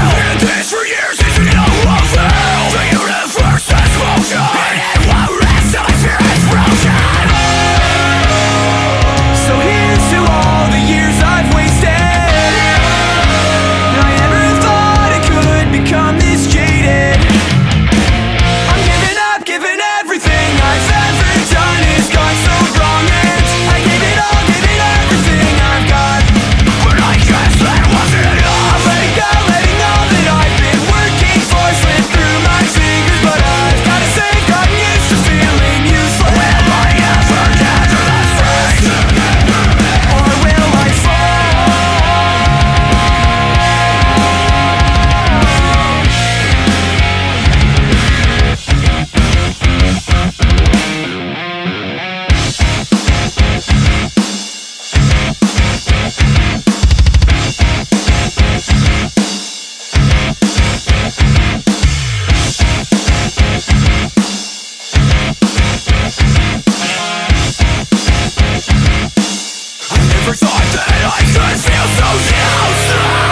Been in this for years. And I just feel so down